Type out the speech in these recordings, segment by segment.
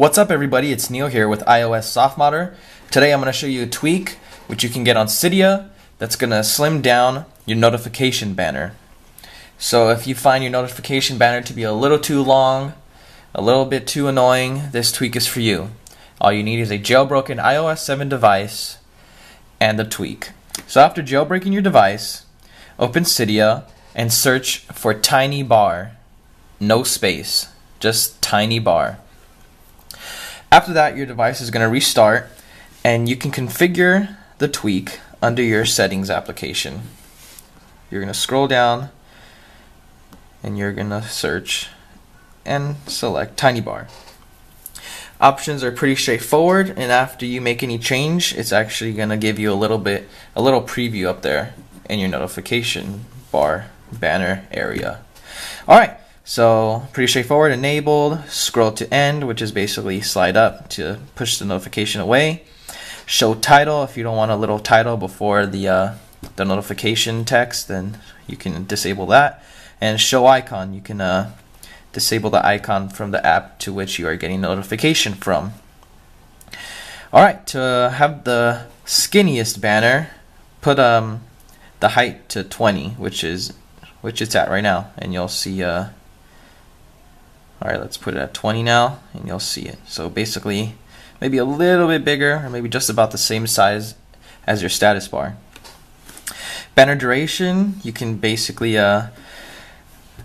What's up everybody, it's Neil here with iOS SoftModder. Today I'm going to show you a tweak which you can get on Cydia that's going to slim down your notification banner. So if you find your notification banner to be a little too long, a little bit too annoying, this tweak is for you. All you need is a jailbroken iOS 7 device and the tweak. So after jailbreaking your device, open Cydia and search for TinyBar. No space, just TinyBar. After that, your device is going to restart and you can configure the tweak under your settings application. You're going to scroll down and you're going to search and select TinyBar. Options are pretty straightforward and after you make any change, it's actually going to give you a little bit, a little preview up there in your notification bar banner area. Alright, so pretty straightforward, enabled, scroll to end, which is basically slide up to push the notification away. Show title, if you don't want a little title before the, uh, the notification text, then you can disable that. And show icon, you can uh, disable the icon from the app to which you are getting notification from. Alright, to have the skinniest banner, put um, the height to 20, which is which it's at right now, and you'll see uh, Alright, let's put it at 20 now, and you'll see it. So basically, maybe a little bit bigger, or maybe just about the same size as your status bar. Banner duration, you can basically uh,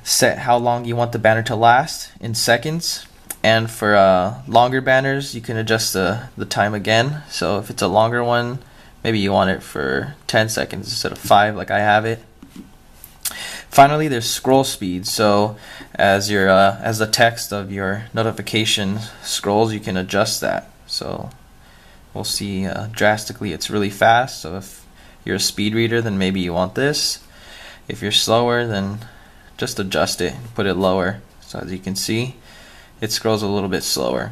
set how long you want the banner to last in seconds. And for uh, longer banners, you can adjust the, the time again. So if it's a longer one, maybe you want it for 10 seconds instead of 5 like I have it. Finally, there's scroll speed. So as your uh, as the text of your notification scrolls, you can adjust that. So we'll see uh, drastically it's really fast. So if you're a speed reader, then maybe you want this. If you're slower, then just adjust it, put it lower. So as you can see, it scrolls a little bit slower.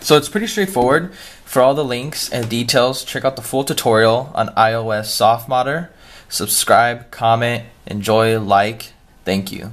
So it's pretty straightforward. For all the links and details, check out the full tutorial on iOS SoftModder subscribe, comment, enjoy, like. Thank you.